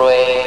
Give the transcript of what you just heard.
Broadway